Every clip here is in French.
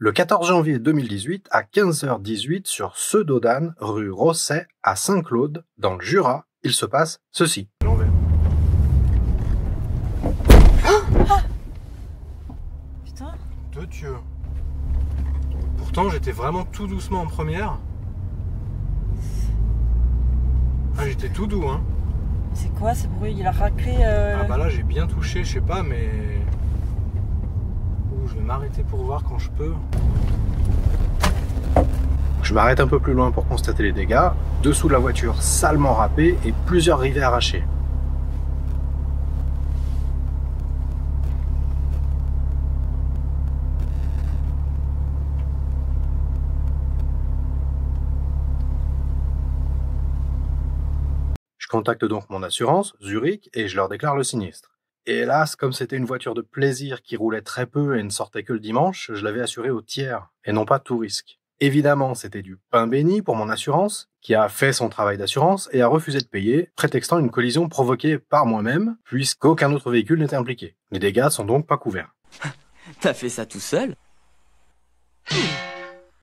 Le 14 janvier 2018, à 15h18 sur Seudodane, rue Rosset, à Saint-Claude, dans le Jura, il se passe ceci. Putain. De Dieu. Pourtant, j'étais vraiment tout doucement en première. Ah, j'étais tout doux, hein. C'est quoi ce bruit? Il a raclé. euh, Ah bah là, j'ai bien touché, je sais pas, mais... Je vais m'arrêter pour voir quand je peux. Je m'arrête un peu plus loin pour constater les dégâts. Dessous de la voiture, salement râpée et plusieurs rivets arrachés. Je contacte donc mon assurance, Zurich, et je leur déclare le sinistre. Et hélas, comme c'était une voiture de plaisir qui roulait très peu et ne sortait que le dimanche, je l'avais assurée au tiers, et non pas tout risque. Évidemment, c'était du pain béni pour mon assurance, qui a fait son travail d'assurance et a refusé de payer, prétextant une collision provoquée par moi-même, puisqu'aucun autre véhicule n'était impliqué. Les dégâts sont donc pas couverts. T'as fait ça tout seul?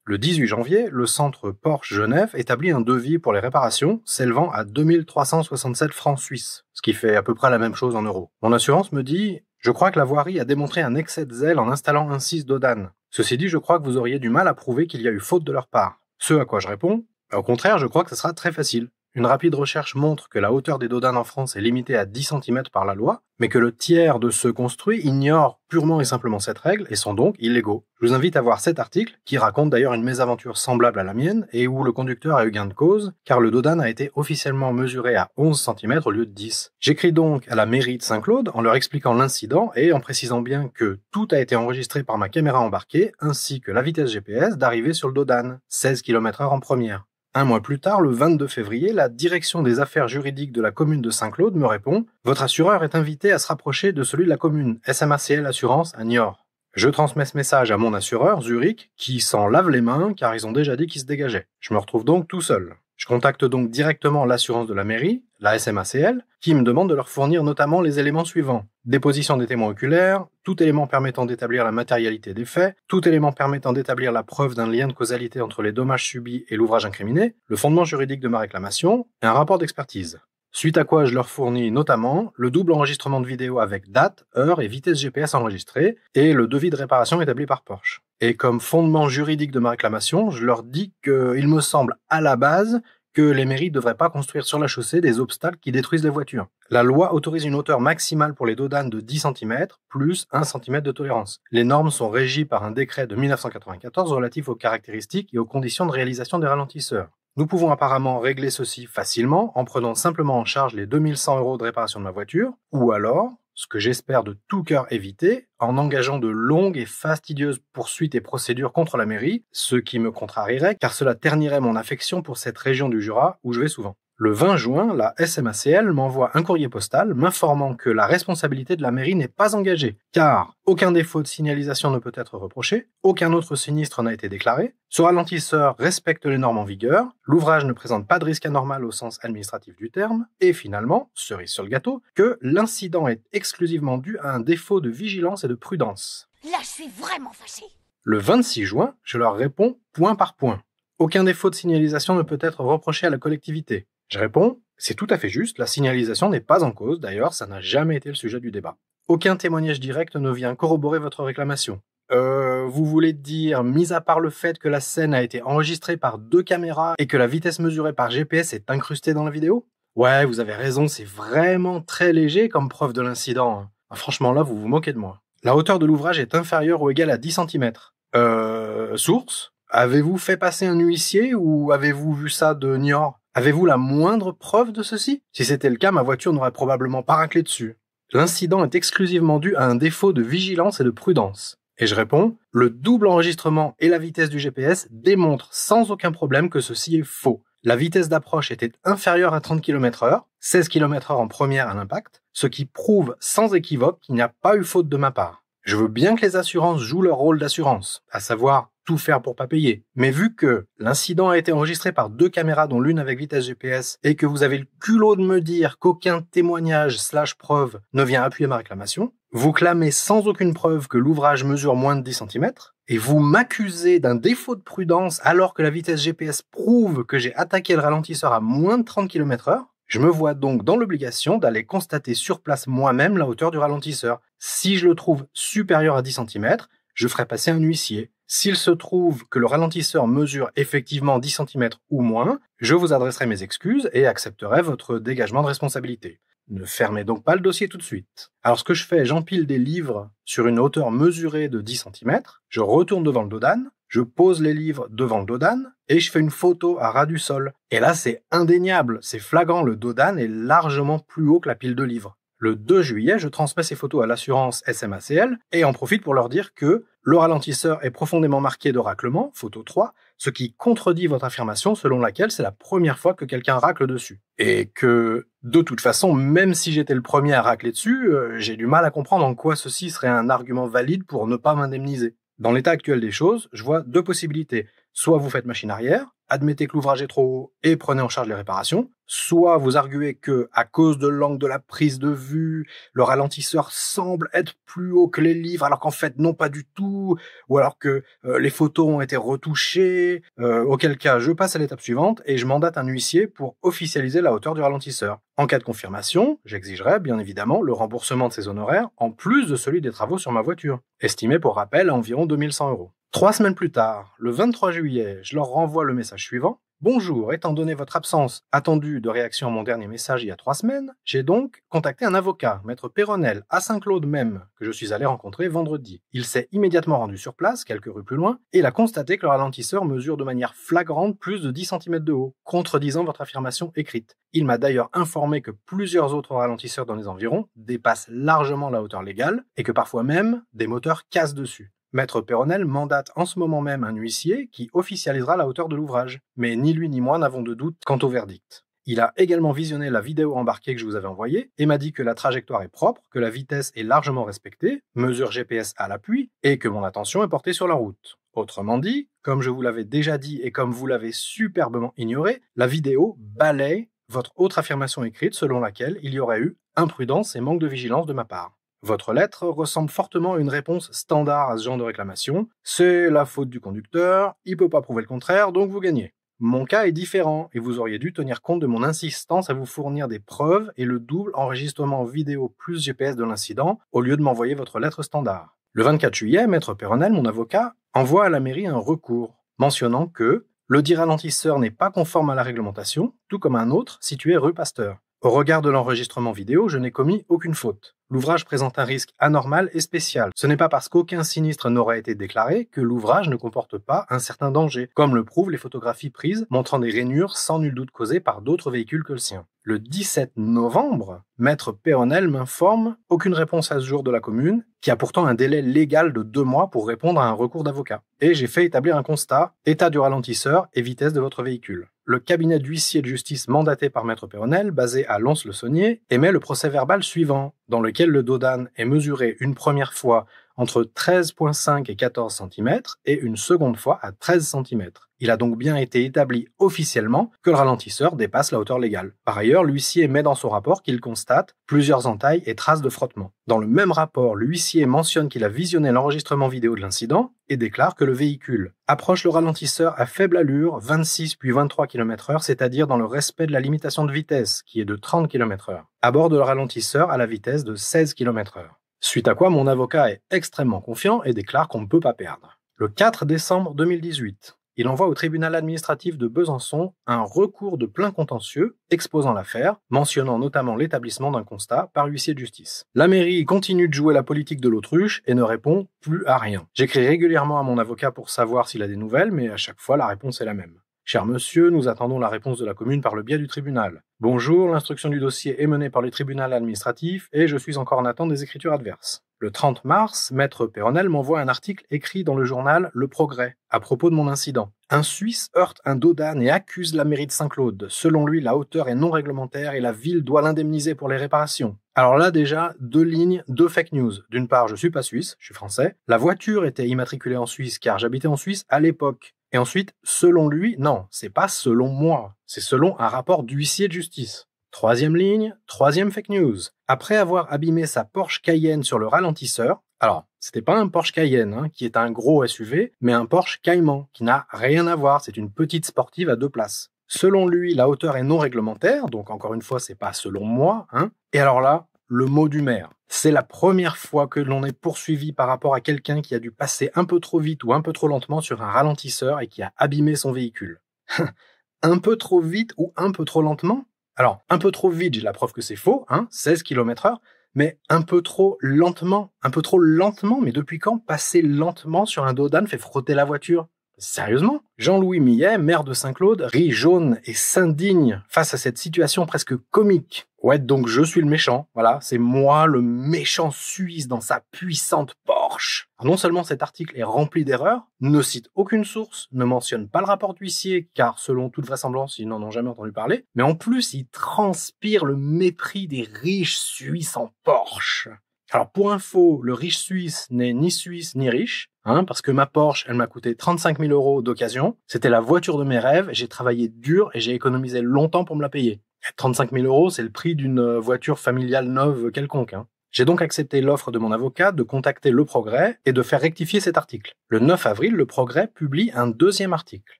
Le 18 janvier, le centre Porsche Genève établit un devis pour les réparations s'élevant à 2367 francs suisses, ce qui fait à peu près la même chose en euros. Mon assurance me dit Je crois que la voirie a démontré un excès de zèle en installant un 6 d'Odane. Ceci dit, je crois que vous auriez du mal à prouver qu'il y a eu faute de leur part. Ce à quoi je réponds Au contraire, je crois que ce sera très facile. Une rapide recherche montre que la hauteur des dodanes en France est limitée à 10 cm par la loi, mais que le tiers de ceux construits ignorent purement et simplement cette règle et sont donc illégaux. Je vous invite à voir cet article, qui raconte d'ailleurs une mésaventure semblable à la mienne et où le conducteur a eu gain de cause, car le dodane a été officiellement mesuré à 11 cm au lieu de 10. J'écris donc à la mairie de Saint-Claude en leur expliquant l'incident et en précisant bien que tout a été enregistré par ma caméra embarquée ainsi que la vitesse GPS d'arrivée sur le dodane, 16 km heure en première. Un mois plus tard, le 22 février, la direction des affaires juridiques de la commune de Saint-Claude me répond Votre assureur est invité à se rapprocher de celui de la commune, SMACL Assurance à Niort. Je transmets ce message à mon assureur, Zurich, qui s'en lave les mains car ils ont déjà dit qu'ils se dégageaient. Je me retrouve donc tout seul. Je contacte donc directement l'assurance de la mairie, la SMACL, qui me demande de leur fournir notamment les éléments suivants. Déposition des témoins oculaires, tout élément permettant d'établir la matérialité des faits, tout élément permettant d'établir la preuve d'un lien de causalité entre les dommages subis et l'ouvrage incriminé, le fondement juridique de ma réclamation et un rapport d'expertise. Suite à quoi je leur fournis notamment le double enregistrement de vidéo avec date, heure et vitesse GPS enregistrée et le devis de réparation établi par Porsche. Et comme fondement juridique de ma réclamation, je leur dis qu'il me semble à la base que les mairies ne devraient pas construire sur la chaussée des obstacles qui détruisent les voitures. La loi autorise une hauteur maximale pour les dodanes de 10 cm plus 1 cm de tolérance. Les normes sont régies par un décret de 1994 relatif aux caractéristiques et aux conditions de réalisation des ralentisseurs. Nous pouvons apparemment régler ceci facilement en prenant simplement en charge les 2100 euros de réparation de ma voiture, ou alors, ce que j'espère de tout cœur éviter, en engageant de longues et fastidieuses poursuites et procédures contre la mairie, ce qui me contrarierait car cela ternirait mon affection pour cette région du Jura où je vais souvent. Le 20 juin, la SMACL m'envoie un courrier postal m'informant que la responsabilité de la mairie n'est pas engagée, car aucun défaut de signalisation ne peut être reproché, aucun autre sinistre n'a été déclaré, ce ralentisseur respecte les normes en vigueur, l'ouvrage ne présente pas de risque anormal au sens administratif du terme, et finalement, cerise sur le gâteau, que l'incident est exclusivement dû à un défaut de vigilance et de prudence. Là, je suis vraiment fâchée. Le 26 juin, je leur réponds point par point. Aucun défaut de signalisation ne peut être reproché à la collectivité. Je réponds, c'est tout à fait juste, la signalisation n'est pas en cause, d'ailleurs ça n'a jamais été le sujet du débat. Aucun témoignage direct ne vient corroborer votre réclamation. Euh, vous voulez dire, mis à part le fait que la scène a été enregistrée par deux caméras et que la vitesse mesurée par GPS est incrustée dans la vidéo? Ouais, vous avez raison, c'est vraiment très léger comme preuve de l'incident. hein. Ah, franchement là, vous vous moquez de moi. La hauteur de l'ouvrage est inférieure ou égale à 10 cm. Euh, source? Avez-vous fait passer un huissier ou avez-vous vu ça de Niort? Avez-vous la moindre preuve de ceci? Si c'était le cas, ma voiture n'aurait probablement pas raclé dessus. L'incident est exclusivement dû à un défaut de vigilance et de prudence. Et je réponds, le double enregistrement et la vitesse du GPS démontrent sans aucun problème que ceci est faux. La vitesse d'approche était inférieure à 30 km heure, 16 km heure en première à l'impact, ce qui prouve sans équivoque qu'il n'y a pas eu faute de ma part. Je veux bien que les assurances jouent leur rôle d'assurance, à savoir tout faire pour pas payer. Mais vu que l'incident a été enregistré par deux caméras dont l'une avec vitesse GPS et que vous avez le culot de me dire qu'aucun témoignage slash preuve ne vient appuyer ma réclamation, vous clamez sans aucune preuve que l'ouvrage mesure moins de 10 cm et vous m'accusez d'un défaut de prudence alors que la vitesse GPS prouve que j'ai attaqué le ralentisseur à moins de 30 km heure, je me vois donc dans l'obligation d'aller constater sur place moi-même la hauteur du ralentisseur. Si je le trouve supérieur à 10 cm, je ferai passer un huissier. S'il se trouve que le ralentisseur mesure effectivement 10 cm ou moins, je vous adresserai mes excuses et accepterai votre dégagement de responsabilité. Ne fermez donc pas le dossier tout de suite. Alors ce que je fais, j'empile des livres sur une hauteur mesurée de 10 cm, je retourne devant le dodan, je pose les livres devant le dodan et je fais une photo à ras du sol. Et là, c'est indéniable, c'est flagrant, le dodan est largement plus haut que la pile de livres. Le 2 juillet, je transmets ces photos à l'assurance SMACL et en profite pour leur dire que le ralentisseur est profondément marqué de raclement, photo 3, ce qui contredit votre affirmation selon laquelle c'est la première fois que quelqu'un racle dessus. Et que, de toute façon, même si j'étais le premier à racler dessus, euh, j'ai du mal à comprendre en quoi ceci serait un argument valide pour ne pas m'indemniser. Dans l'état actuel des choses, je vois deux possibilités. Soit vous faites machine arrière, admettez que l'ouvrage est trop haut et prenez en charge les réparations, soit vous arguez que, à cause de l'angle de la prise de vue, le ralentisseur semble être plus haut que les livres, alors qu'en fait non pas du tout, ou alors que euh, les photos ont été retouchées, euh, auquel cas je passe à l'étape suivante et je mandate un huissier pour officialiser la hauteur du ralentisseur. En cas de confirmation, j'exigerai bien évidemment le remboursement de ces honoraires en plus de celui des travaux sur ma voiture, estimé pour rappel à environ 2100 euros. Trois semaines plus tard, le 23 juillet, je leur renvoie le message suivant. Bonjour, étant donné votre absence attendue de réaction à mon dernier message il y a trois semaines, j'ai donc contacté un avocat, maître Péronel, à Saint-Claude même, que je suis allé rencontrer vendredi. Il s'est immédiatement rendu sur place, quelques rues plus loin, et il a constaté que le ralentisseur mesure de manière flagrante plus de 10 cm de haut, contredisant votre affirmation écrite. Il m'a d'ailleurs informé que plusieurs autres ralentisseurs dans les environs dépassent largement la hauteur légale, et que parfois même des moteurs cassent dessus. Maître Péronel mandate en ce moment même un huissier qui officialisera la hauteur de l'ouvrage, mais ni lui ni moi n'avons de doute quant au verdict. Il a également visionné la vidéo embarquée que je vous avais envoyée et m'a dit que la trajectoire est propre, que la vitesse est largement respectée, mesure GPS à l'appui et que mon attention est portée sur la route. Autrement dit, comme je vous l'avais déjà dit et comme vous l'avez superbement ignoré, la vidéo balaye votre autre affirmation écrite selon laquelle il y aurait eu imprudence et manque de vigilance de ma part. Votre lettre ressemble fortement à une réponse standard à ce genre de réclamation. C'est la faute du conducteur, il peut pas prouver le contraire, donc vous gagnez. Mon cas est différent et vous auriez dû tenir compte de mon insistance à vous fournir des preuves et le double enregistrement vidéo plus GPS de l'incident au lieu de m'envoyer votre lettre standard. Le 24 juillet, Maître Perronel, mon avocat, envoie à la mairie un recours mentionnant que le dit ralentisseur n'est pas conforme à la réglementation, tout comme un autre situé rue Pasteur. Au regard de l'enregistrement vidéo, je n'ai commis aucune faute. L'ouvrage présente un risque anormal et spécial. Ce n'est pas parce qu'aucun sinistre n'aurait été déclaré que l'ouvrage ne comporte pas un certain danger, comme le prouvent les photographies prises montrant des rainures sans nul doute causées par d'autres véhicules que le sien. Le 17 novembre, Maître Péronel m'informe aucune réponse à ce jour de la commune, qui a pourtant un délai légal de deux mois pour répondre à un recours d'avocat. Et j'ai fait établir un constat, état du ralentisseur et vitesse de votre véhicule le cabinet d'huissier de justice mandaté par Maître Péronel, basé à Lons-le-Saunier, émet le procès verbal suivant, dans lequel le dodan est mesuré une première fois entre 13,5 et 14 cm et une seconde fois à 13 cm. Il a donc bien été établi officiellement que le ralentisseur dépasse la hauteur légale. Par ailleurs, l'huissier met dans son rapport qu'il constate plusieurs entailles et traces de frottement. Dans le même rapport, l'huissier mentionne qu'il a visionné l'enregistrement vidéo de l'incident et déclare que le véhicule approche le ralentisseur à faible allure, 26 puis 23 km heure, c'est-à-dire dans le respect de la limitation de vitesse, qui est de 30 km heure, à bord de le ralentisseur à la vitesse de 16 km heure. Suite à quoi mon avocat est extrêmement confiant et déclare qu'on ne peut pas perdre. Le 4 décembre 2018, il envoie au tribunal administratif de Besançon un recours de plein contentieux exposant l'affaire, mentionnant notamment l'établissement d'un constat par huissier de justice. La mairie continue de jouer la politique de l'autruche et ne répond plus à rien. J'écris régulièrement à mon avocat pour savoir s'il a des nouvelles, mais à chaque fois la réponse est la même. Cher monsieur, nous attendons la réponse de la commune par le biais du tribunal. Bonjour, l'instruction du dossier est menée par le tribunal administratif et je suis encore en attente des écritures adverses. Le 30 mars, Maître Péronel m'envoie un article écrit dans le journal Le Progrès à propos de mon incident. Un Suisse heurte un Dodan et accuse la mairie de Saint-Claude. Selon lui, la hauteur est non réglementaire et la ville doit l'indemniser pour les réparations. Alors là déjà, deux lignes, deux fake news. D'une part, je suis pas suisse, je suis français. La voiture était immatriculée en Suisse car j'habitais en Suisse à l'époque. Et ensuite, selon lui, non, c'est pas selon moi, c'est selon un rapport d'huissier de justice. Troisième ligne, troisième fake news. Après avoir abîmé sa Porsche Cayenne sur le ralentisseur, alors, c'était pas un Porsche Cayenne, hein, qui est un gros SUV, mais un Porsche Cayman, qui n'a rien à voir, c'est une petite sportive à deux places. Selon lui, la hauteur est non réglementaire, donc encore une fois, c'est pas selon moi, hein. Et alors là, le mot du maire. C'est la première fois que l'on est poursuivi par rapport à quelqu'un qui a dû passer un peu trop vite ou un peu trop lentement sur un ralentisseur et qui a abîmé son véhicule. un peu trop vite ou un peu trop lentement? Alors, un peu trop vite, j'ai la preuve que c'est faux, hein, 16 km heure, mais un peu trop lentement, un peu trop lentement, mais depuis quand passer lentement sur un dos d'âne fait frotter la voiture? Sérieusement? Jean-Louis Millet, maire de Saint-Claude, rit jaune et s'indigne face à cette situation presque comique. Ouais, donc je suis le méchant, voilà, c'est moi le méchant suisse dans sa puissante Porsche. non seulement cet article est rempli d'erreurs, ne cite aucune source, ne mentionne pas le rapport d'huissier, car selon toute vraisemblance, ils n'en ont jamais entendu parler, mais en plus il transpire le mépris des riches Suisses en Porsche. Alors pour info, le riche suisse n'est ni suisse ni riche, hein, parce que ma Porsche, elle m'a coûté 35 000 euros d'occasion. C'était la voiture de mes rêves. J'ai travaillé dur et j'ai économisé longtemps pour me la payer. 35 000 euros, c'est le prix d'une euh, voiture familiale neuve quelconque. Hein. J'ai donc accepté l'offre de mon avocat de contacter Le Progrès et de faire rectifier cet article. Le 9 avril, Le Progrès publie un deuxième article.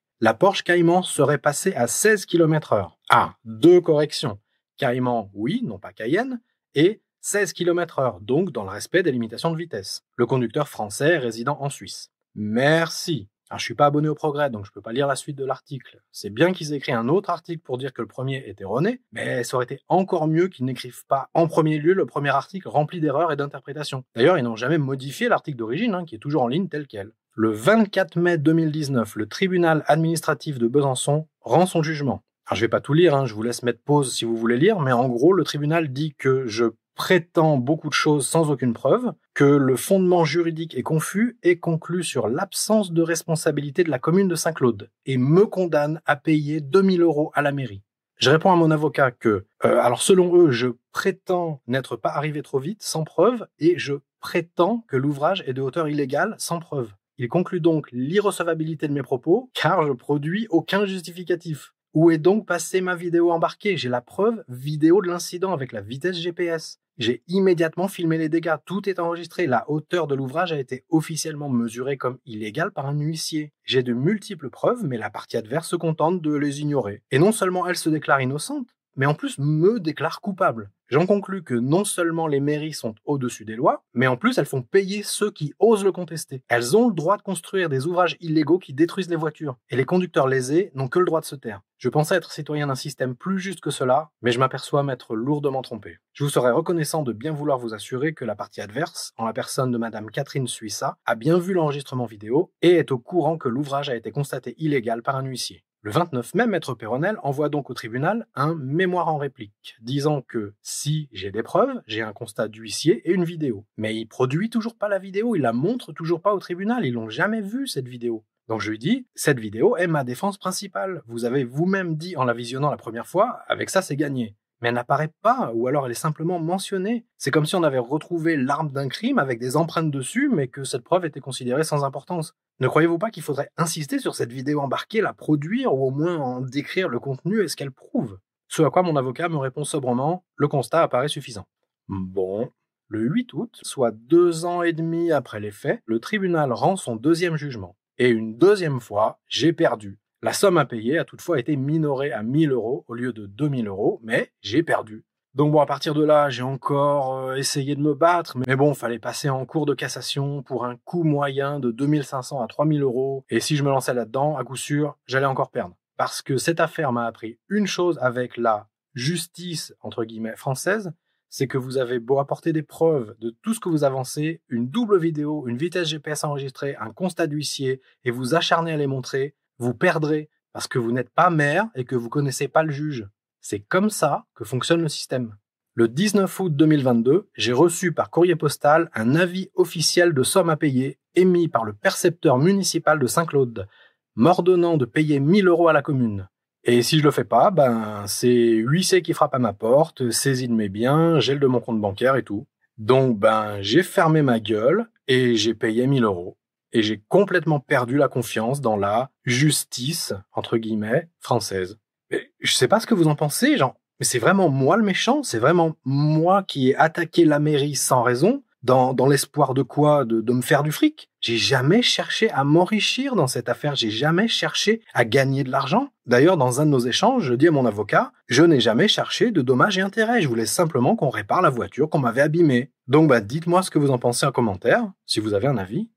La Porsche Cayman serait passée à 16 km heure. Ah, deux corrections. Cayman, oui, non pas Cayenne, et 16 km heure, donc dans le respect des limitations de vitesse. Le conducteur français résidant en Suisse. Merci. Alors, je suis pas abonné au progrès, donc je peux pas lire la suite de l'article. C'est bien qu'ils aient écrit un autre article pour dire que le premier est erroné, mais ça aurait été encore mieux qu'ils n'écrivent pas en premier lieu le premier article rempli d'erreurs et d'interprétations. D'ailleurs, ils n'ont jamais modifié l'article d'origine, hein, qui est toujours en ligne tel quel. Le 24 mai 2019, le tribunal administratif de Besançon rend son jugement. Alors, je vais pas tout lire, hein, je vous laisse mettre pause si vous voulez lire, mais en gros, le tribunal dit que je prétend beaucoup de choses sans aucune preuve, que le fondement juridique est confus et conclut sur l'absence de responsabilité de la commune de Saint-Claude et me condamne à payer 2000 euros à la mairie. Je réponds à mon avocat que, euh, alors selon eux, je prétends n'être pas arrivé trop vite, sans preuve, et je prétends que l'ouvrage est de hauteur illégale, sans preuve. Il conclut donc l'irrecevabilité de mes propos, car je produis aucun justificatif. Où est donc passée ma vidéo embarquée? J'ai la preuve vidéo de l'incident avec la vitesse GPS. J'ai immédiatement filmé les dégâts. Tout est enregistré. La hauteur de l'ouvrage a été officiellement mesurée comme illégale par un huissier. J'ai de multiples preuves, mais la partie adverse se contente de les ignorer. Et non seulement elle se déclare innocente, mais en plus me déclare coupable. J'en conclus que non seulement les mairies sont au-dessus des lois, mais en plus elles font payer ceux qui osent le contester. Elles ont le droit de construire des ouvrages illégaux qui détruisent les voitures, et les conducteurs lésés n'ont que le droit de se taire. Je pensais être citoyen d'un système plus juste que cela, mais je m'aperçois m'être lourdement trompé. Je vous serais reconnaissant de bien vouloir vous assurer que la partie adverse, en la personne de Madame Catherine Suissa, a bien vu l'enregistrement vidéo et est au courant que l'ouvrage a été constaté illégal par un huissier. Le 29 mai, Maître Péronel envoie donc au tribunal un mémoire en réplique, disant que si j'ai des preuves, j'ai un constat d'huissier et une vidéo. Mais il produit toujours pas la vidéo, il la montre toujours pas au tribunal, ils l'ont jamais vue cette vidéo. Donc je lui dis, cette vidéo est ma défense principale. Vous avez vous-même dit en la visionnant la première fois, avec ça c'est gagné mais elle n'apparaît pas, ou alors elle est simplement mentionnée. C'est comme si on avait retrouvé l'arme d'un crime avec des empreintes dessus, mais que cette preuve était considérée sans importance. Ne croyez-vous pas qu'il faudrait insister sur cette vidéo embarquée, la produire, ou au moins en décrire le contenu et ce qu'elle prouve? Ce à quoi mon avocat me répond sobrement, le constat apparaît suffisant. Bon. Le 8 août, soit deux ans et demi après les faits, le tribunal rend son deuxième jugement. Et une deuxième fois, j'ai perdu. La somme à payer a toutefois été minorée à 1000 euros au lieu de 2000 euros, mais j'ai perdu. Donc bon, à partir de là, j'ai encore euh, essayé de me battre, mais bon, fallait passer en cours de cassation pour un coût moyen de 2500 à 3000 euros, et si je me lançais là-dedans, à coup sûr, j'allais encore perdre. Parce que cette affaire m'a appris une chose avec la justice, entre guillemets, française, c'est que vous avez beau apporter des preuves de tout ce que vous avancez, une double vidéo, une vitesse GPS enregistrée, un constat d'huissier, et vous acharnez à les montrer, vous perdrez parce que vous n'êtes pas maire et que vous connaissez pas le juge. C'est comme ça que fonctionne le système. Le 19 août 2022, j'ai reçu par courrier postal un avis officiel de somme à payer émis par le percepteur municipal de Saint-Claude, m'ordonnant de payer 1000 euros à la commune. Et si je le fais pas, ben c'est huissier qui frappe à ma porte, saisie de mes biens, gel de mon compte bancaire et tout. Donc ben j'ai fermé ma gueule et j'ai payé 1000 euros. Et j'ai complètement perdu la confiance dans la justice, entre guillemets, française. Mais je sais pas ce que vous en pensez, genre, mais c'est vraiment moi le méchant, c'est vraiment moi qui ai attaqué la mairie sans raison, dans, dans l'espoir de quoi? De, de me faire du fric? J'ai jamais cherché à m'enrichir dans cette affaire, j'ai jamais cherché à gagner de l'argent. D'ailleurs, dans un de nos échanges, je dis à mon avocat, je n'ai jamais cherché de dommages et intérêts, je voulais simplement qu'on répare la voiture qu'on m'avait abîmée. Donc bah dites-moi ce que vous en pensez en commentaire, si vous avez un avis.